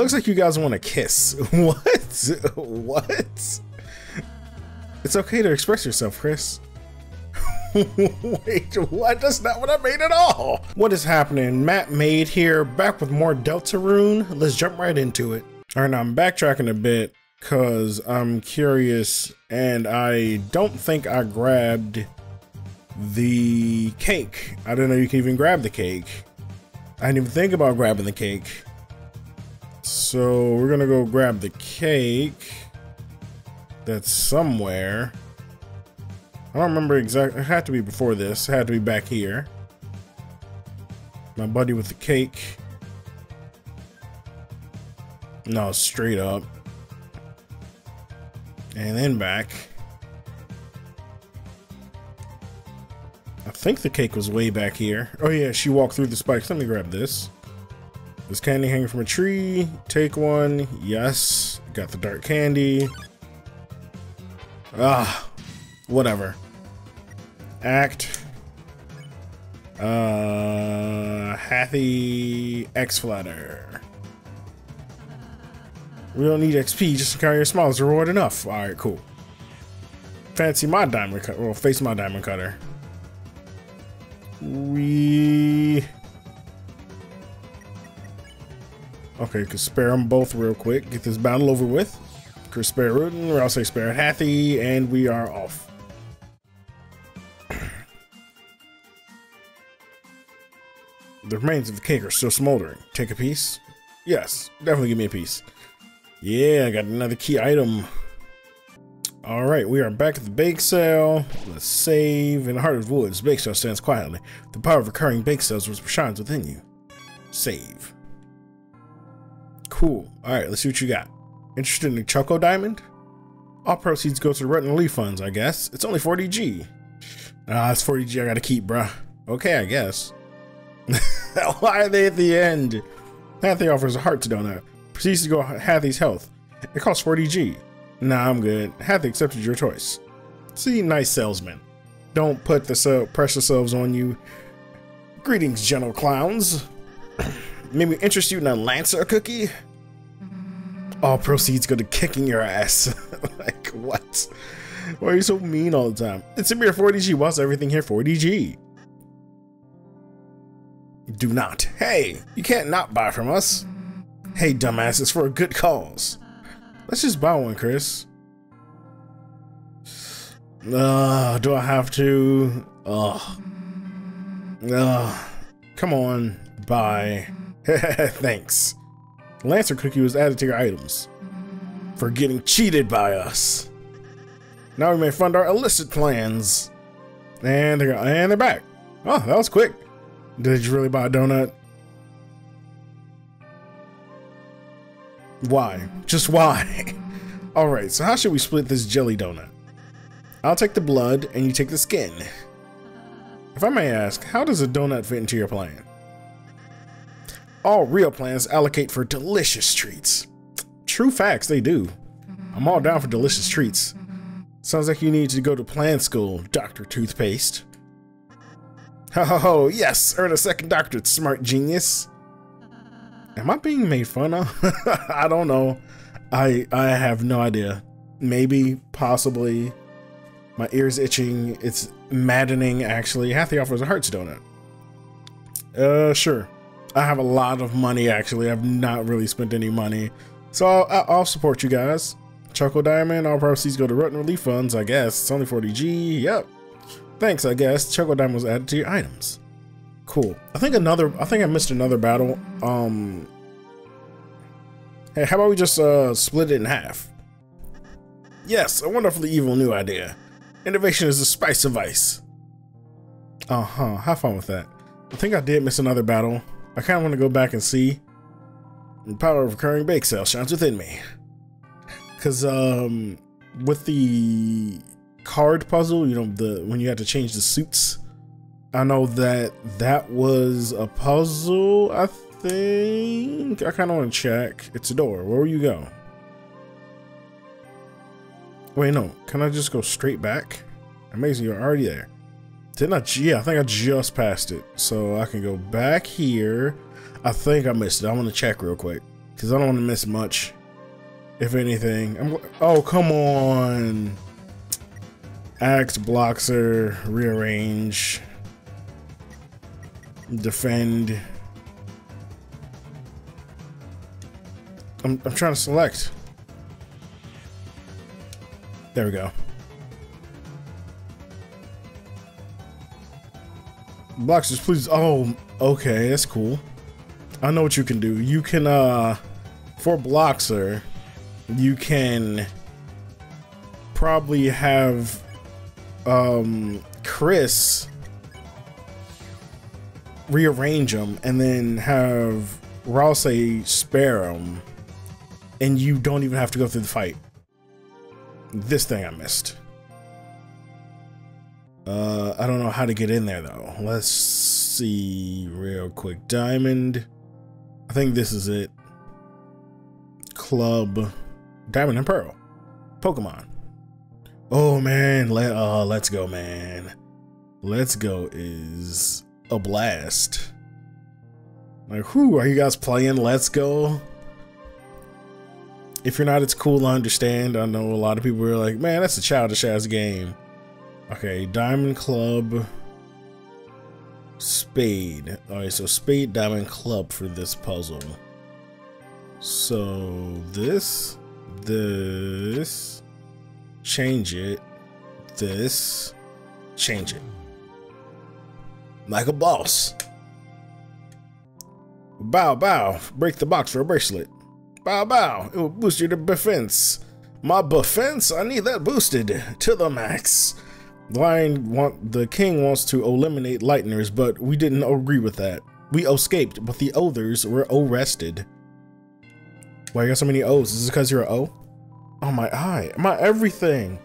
Looks like you guys want to kiss. What? What? It's okay to express yourself, Kris. Wait, what? That's not what I made at all. What is happening? Matt Made here, back with more Deltarune. Let's jump right into it. All right, now I'm backtracking a bit because I'm curious and I don't think I grabbed the cake. I don't know you can even grab the cake. I didn't even think about grabbing the cake. So we're gonna go grab the cake that's somewhere. I don't remember exactly. It had to be before this. It had to be back here. My buddy with the cake. No, straight up. And then back. I think the cake was way back here. Oh yeah, she walked through the spikes. Let me grab this. This candy hanging from a tree. Take one. Yes. Got the dark candy. Ah, whatever. Act. Uh, Hathy X Flatter. We don't need XP just to carry your smiles. Reward enough. All right, cool. Fancy my diamond cutter. Well, face my diamond cutter. We. Okay, could spare them both real quick. Get this battle over with. Could spare Rudinn, or I'll say spare Hathy, and we are off. the remains of the cake are still smoldering. Take a piece? Yes, definitely give me a piece. Yeah, I got another key item. All right, we are back at the bake sale. Let's save. In the heart of the woods, bake sale stands quietly. The power of recurring bake sales shines within you. Save. Cool. All right, let's see what you got. Interested in Choco Diamond? All proceeds go to the Relief Funds, I guess. It's only 40G. Ah, it's 40G I gotta keep, bruh. Okay, I guess. Why are they at the end? Hathy offers a heart to donut. Proceeds to go Hathy's health. It costs 40G. Nah, I'm good. Hathy accepted your choice. See, nice salesman. Don't put the pressure selves on you. Greetings, gentle clowns. Maybe interest you in a Lancer cookie? All proceeds go to kicking your ass. like, what? Why are you so mean all the time? It's a mere 40G. Why's everything here 40G? Do not. Hey, you can't not buy from us. Hey, dumbass, it's for a good cause. Let's just buy one, Kris. Uh, do I have to? Ugh. Ugh. Come on, buy. Thanks. Lancer cookie was added to your items. For getting cheated by us. Now we may fund our illicit plans. And they're and they're back. Oh, that was quick. Did you really buy a donut? Why? Just why? Alright, so how should we split this jelly donut? I'll take the blood and you take the skin. If I may ask, how does a donut fit into your plan? All real plans allocate for delicious treats. True facts, they do. I'm all down for delicious treats. Sounds like you need to go to plan school, Dr. Toothpaste. Ho ho ho, yes, earn a second doctorate, smart genius. Am I being made fun of? I don't know. I I have no idea. Maybe, possibly. My ear's itching. It's maddening, actually. Hathy offers a hearts donut. Uh, sure. I have a lot of money, actually. I've not really spent any money. So I'll, I'll support you guys. Choco Diamond, all proceeds go to Rotten Relief Funds, I guess. It's only 40G. Yep. Thanks, I guess. Choco Diamond was added to your items. Cool. I think another, I think I missed another battle. Um, hey, how about we just uh, split it in half? Yes, a wonderfully evil new idea. Innovation is the spice of ice. Uh-huh, have fun with that. I think I did miss another battle. I kind of want to go back and see. The power of recurring bake sale shines within me. Because um, with the card puzzle, you know, the when you had to change the suits. I know that that was a puzzle, I think. I kind of want to check. It's a door. Where will you go? Wait, no. Can I just go straight back? Amazing, you're already there. Didn't I? Yeah, I think I just passed it. So I can go back here. I think I missed it. I want to check real quick. Because I don't want to miss much. If anything. I'm, oh, come on. Act, Bloxer, rearrange, defend. I'm, I'm trying to select. There we go. Bloxers, please. Oh, okay, that's cool. I know what you can do. You can, uh, for Bloxer, you can probably have, um, Kris rearrange them and then have Ralsei spare them, and you don't even have to go through the fight. This thing I missed. Uh, I don't know how to get in there though. Let's see real quick. Diamond. I think this is it. Club. Diamond and Pearl. Pokemon. Oh man, let uh let's go, man. Let's go is a blast. Like, who are you guys playing? Let's go. If you're not, it's cool. I understand. I know a lot of people are like, man, that's a childish ass game. Okay, Diamond Club. Spade. Alright, so Spade, Diamond, Club for this puzzle. So this, this, change it, this, change it. Like a boss. Bow, bow. Break the box for a bracelet. Bow, bow. It will boost your defense. My defense? I need that boosted to the max. Lion want the king wants to eliminate Lightners, but we didn't agree with that. We escaped, but the others were arrested. Why you got so many O's? Is it because you're an O? Oh my eye, my everything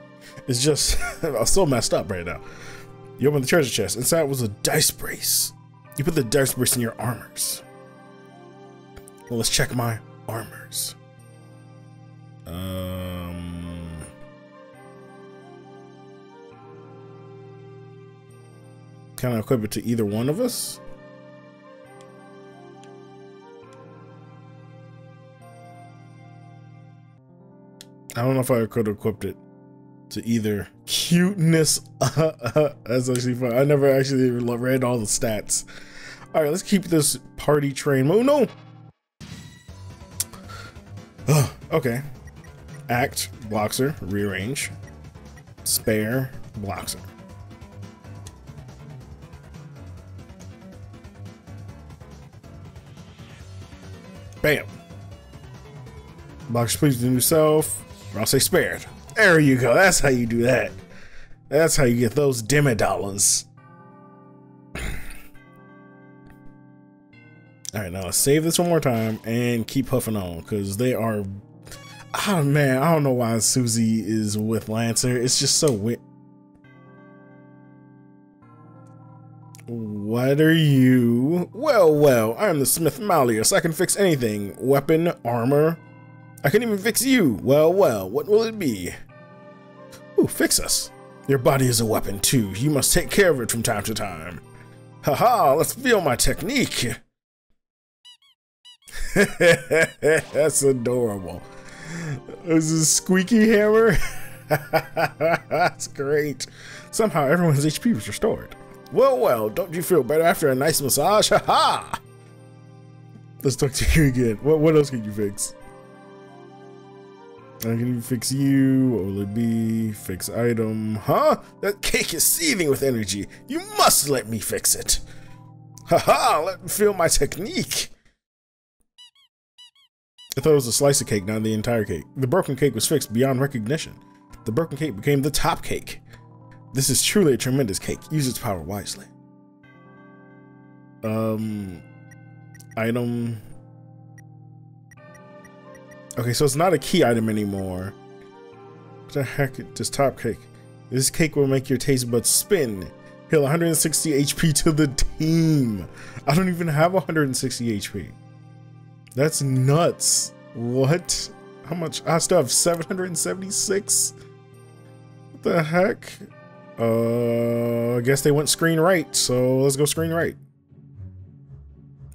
is just so messed up right now. You open the treasure chest. Inside was a dice brace. You put the dice brace in your armors. Well, let's check my armors. Um. Can I equip it to either one of us? I don't know if I could have equipped it to either cuteness. That's actually fun. I never actually read all the stats. All right, let's keep this party train. Oh no! Oh, okay. Act, Bloxer, rearrange, spare, Bloxer. Bam. Box please do yourself. Or I'll say spared. There you go. That's how you do that. That's how you get those demi dollars. Alright, now let's save this one more time and keep huffing on because they are. Oh man, I don't know why Susie is with Lancer. It's just so weird. What are you? Well, well, I am the Smith Malleus. I can fix anything. Weapon, armor. I can even fix you. Well, well, what will it be? Ooh, fix us. Your body is a weapon too. You must take care of it from time to time. Haha, let's feel my technique. That's adorable. This is squeaky hammer. That's great. Somehow everyone's HP was restored. Well, well, don't you feel better after a nice massage? Ha ha! Let's talk to you again. What, what else can you fix? I can even fix you. What will it be? Fix item. Huh? That cake is seething with energy. You must let me fix it. Haha, let me feel my technique. I thought it was a slice of cake, not the entire cake. The broken cake was fixed beyond recognition. The broken cake became the top cake. This is truly a tremendous cake. Use its power wisely. Um, item. Okay, so it's not a key item anymore. What the heck? This top cake. This cake will make your taste buds spin. Heal 160 HP to the team. I don't even have 160 HP. That's nuts. What? How much? I still have 776? What the heck? Uh, I guess they went screen right, so let's go screen right.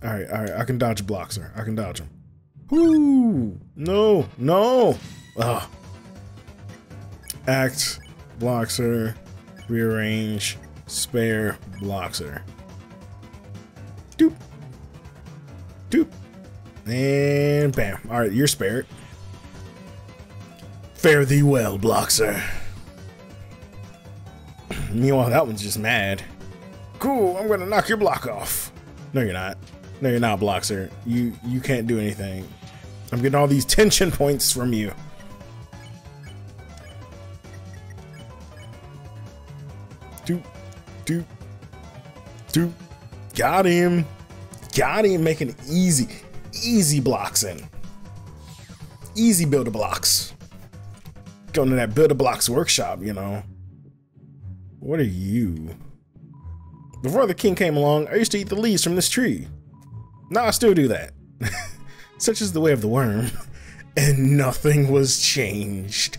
All right, all right, I can dodge blocks, sir. I can dodge them. Woo! No, no! Ugh. Act, Bloxer, rearrange, spare, Bloxer. Doop. Doop. And bam. Alright, you're spared. Fare thee well, Bloxer. Meanwhile, that one's just mad. Cool, I'm gonna knock your block off. No, you're not. No, you're not, Bloxer. You you can't do anything. I'm getting all these tension points from you. Doop, doop, doop. Got him. Got him making easy, easy blocks in. Easy builder blocks. Going to that builder blocks workshop, you know. What are you? Before the king came along, I used to eat the leaves from this tree. Now I still do that. Such is the way of the worm. And nothing was changed.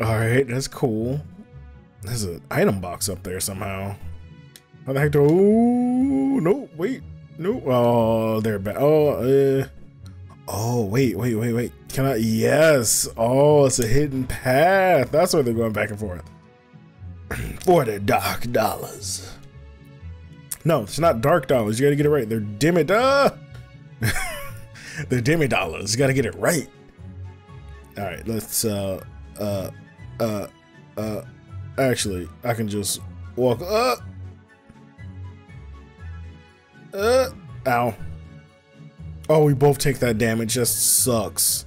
Alright, that's cool. There's an item box up there somehow. How the heck do... Oh, no, wait. No. Oh, they're back. Oh, uh... Oh, wait, wait, wait, wait. Can I? Yes. Oh, it's a hidden path. That's why they're going back and forth. For the dark dollars. No, it's not dark dollars. You gotta get it right. They're dimmy. Uh! They're demi dollars. You gotta get it right. All right, let's. Uh, uh, uh, uh. Actually, I can just walk up. Uh, ow. Oh, we both take that damage. That sucks.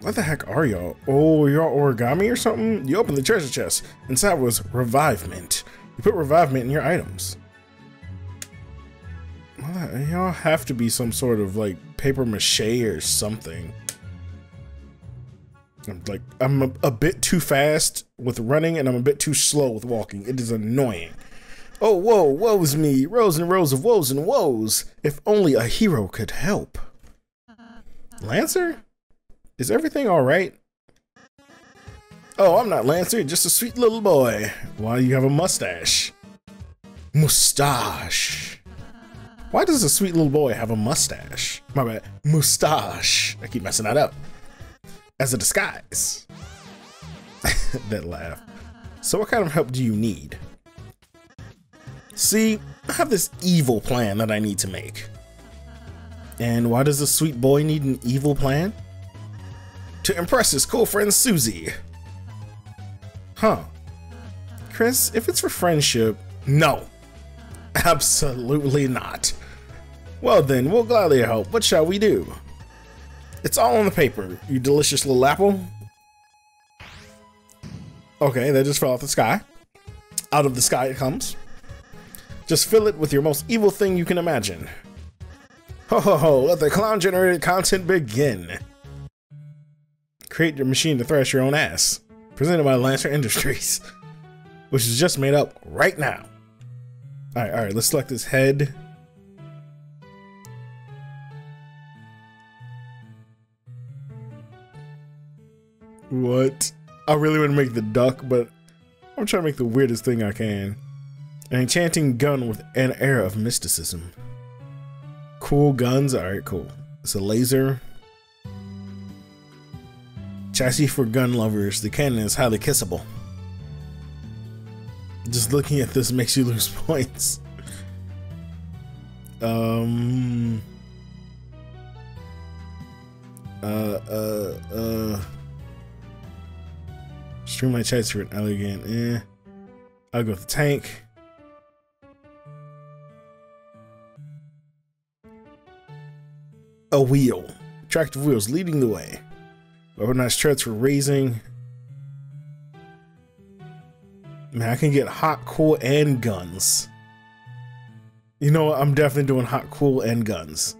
What the heck are y'all? Oh, you're origami or something? You open the treasure chest. Inside was Revivemint. You put Revivemint in your items. Well, y'all have to be some sort of like paper mache or something. I'm like, I'm a, a, bit too fast with running and I'm a bit too slow with walking. It is annoying. Oh, whoa, woe's me. Rows and rows of woes and woes. If only a hero could help. Lancer? Is everything alright? Oh, I'm not Lancer, just a sweet little boy. Why do you have a mustache? Mustache. Why does a sweet little boy have a mustache? My bad. Mustache. I keep messing that up. As a disguise. that laugh. So what kind of help do you need? See, I have this evil plan that I need to make. And why does a sweet boy need an evil plan? To impress his cool friend Susie. Huh. Kris, if it's for friendship, no. Absolutely not. Well then, we'll gladly help. What shall we do? It's all on the paper, you delicious little apple. Okay, that just fell off the sky. Out of the sky it comes. Just fill it with your most evil thing you can imagine. Ho ho ho, let the clown generated content begin. Create your machine to thrash your own ass. Presented by Lancer Industries. Which is just made up right now. Alright, alright, let's select this head. What? I really want to make the duck, but I'm trying to make the weirdest thing I can. An enchanting gun with an air of mysticism. Cool guns? Alright, cool. It's a laser. Chassis for gun lovers. The cannon is highly kissable. Just looking at this makes you lose points. Um. Uh, uh, uh. Streamline for an elegant. Eh. I'll go with the tank. A wheel. Tractive wheels leading the way. Weaponized treads for raising. Man, I can get hot, cool, and guns. You know what? I'm definitely doing hot, cool, and guns.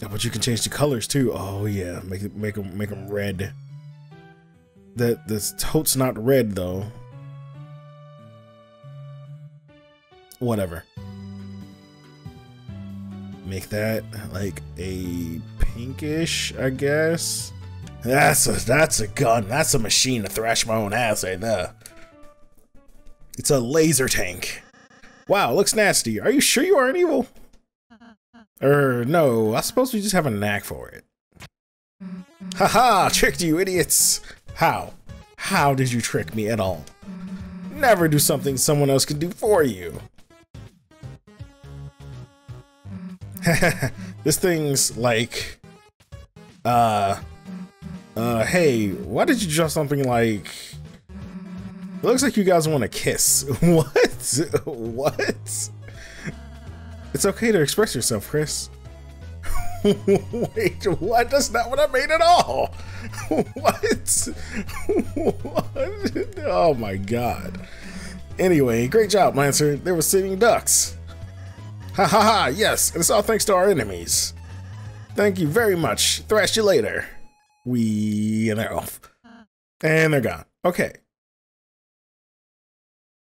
but you can change the colors too. Oh yeah, make it make them make them red. That this tote's not red though. Whatever. Make that like a pinkish, I guess. That's a that's a gun. That's a machine to thrash my own ass right there. It's a laser tank. Wow, looks nasty. Are you sure you aren't evil? Er, no, I suppose we just have a knack for it. Haha, tricked you idiots! How? How did you trick me at all? Never do something someone else can do for you. this thing's like, uh, uh, hey, why did you draw something like, it looks like you guys want to kiss. what? what? It's okay to express yourself, Kris. Wait, what? That's not what I made at all. what? what? Oh my god. Anyway, great job, Lancer. They were sitting ducks. Ha ha ha, yes, and it's all thanks to our enemies. Thank you very much. Thrash you later. We and they're off. And they're gone. Okay.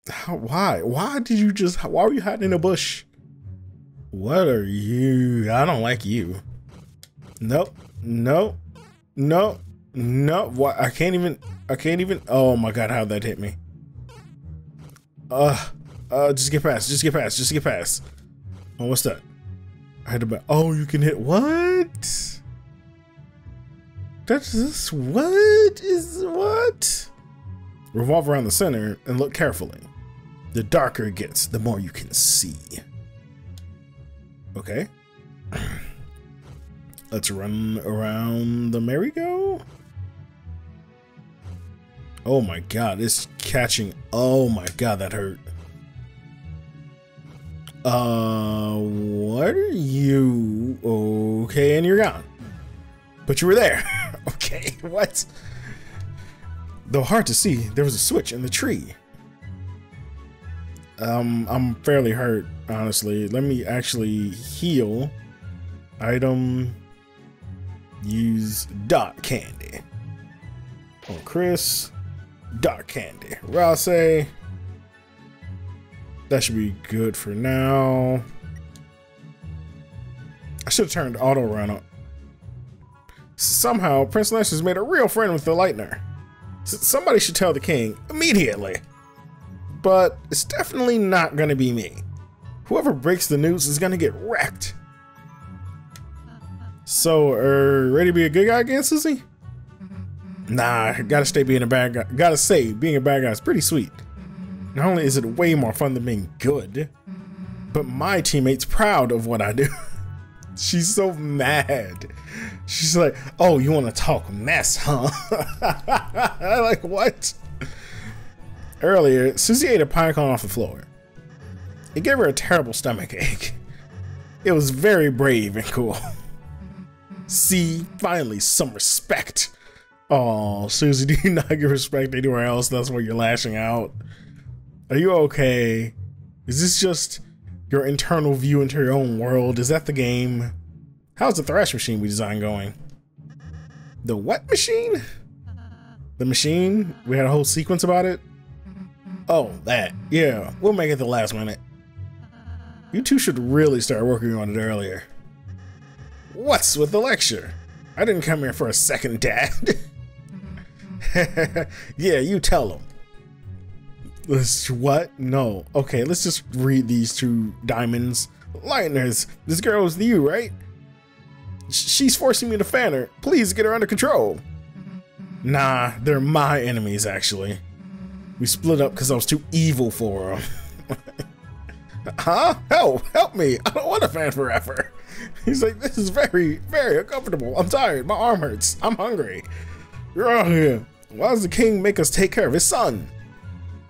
How, why? Why did you just why were you hiding in a bush? What are you? I don't like you. Nope. Nope. Nope. Nope. What? I can't even. I can't even. Oh my god! How that hit me? Uh. Uh. Just get past. Just get past. Just get past. Oh, what's that? I had to. buy. Oh, you can hit what? That's this. What is what? Revolve around the center and look carefully. The darker it gets, the more you can see. Okay. Let's run around the merry-go. Oh my god, it's catching. Oh my god, that hurt. Uh, what are you? Okay, and you're gone. But you were there. okay, what? Though hard to see, there was a switch in the tree. Um, I'm fairly hurt, honestly. Let me actually heal. Item use dot candy. On Kris, dot candy. Rase, that should be good for now. I should have turned auto run up. Somehow, Prince Nash has made a real friend with the Lightner. Somebody should tell the king immediately. But it's definitely not gonna be me. Whoever breaks the news is gonna get wrecked. So, er, ready to be a good guy again, Susie? Nah, gotta stay being a bad guy. Gotta say, being a bad guy is pretty sweet. Not only is it way more fun than being good, but my teammate's proud of what I do. She's so mad. She's like, oh, you want to talk mess, huh? I like, what? Earlier, Susie ate a pine cone off the floor. It gave her a terrible stomach ache. It was very brave and cool. See, finally, some respect. Oh, Susie, do you not give respect anywhere else? That's where you're lashing out. Are you okay? Is this just your internal view into your own world? Is that the game? How's the thrash machine we designed going? The what machine? The machine? We had a whole sequence about it? Oh, that. Yeah, we'll make it the last minute. You two should really start working on it earlier. What's with the lecture? I didn't come here for a second dad. yeah, you tell them. What? No. Okay, let's just read these two diamonds. Lightners, this girl is you, right? She's forcing me to fan her. Please get her under control. Nah, they're my enemies, actually. We split up because I was too evil for them. huh? Help! Help me! I don't want to fan forever. He's like, this is very, very uncomfortable. I'm tired. My arm hurts. I'm hungry. You're out here. Why does the king make us take care of his son?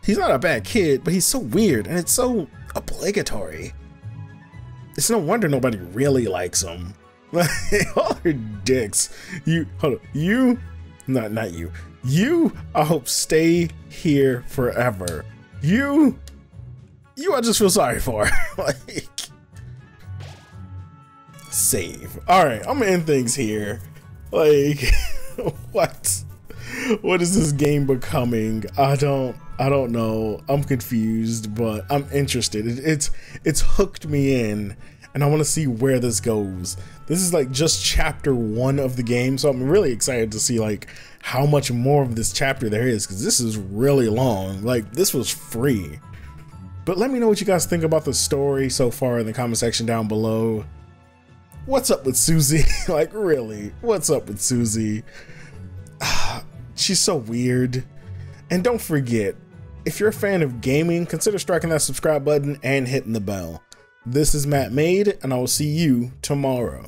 He's not a bad kid, but he's so weird and it's so obligatory. It's no wonder nobody really likes him. All are dicks. You, hold on. You, not, not you. You, I hope, stay here forever. You, you, I just feel sorry for. like, save. All right, I'm gonna end things here. Like, what? What is this game becoming? I don't, I don't know. I'm confused, but I'm interested. It, it's, it's hooked me in, and I want to see where this goes. This is like just chapter one of the game, so I'm really excited to see like how much more of this chapter there is because this is really long. Like this was free. But let me know what you guys think about the story so far in the comment section down below. what's up with Susie? like, really, what's up with Susie? She's so weird. And don't forget, if you're a fan of gaming, consider striking that subscribe button and hitting the bell. This is Matt Made, and I will see you tomorrow.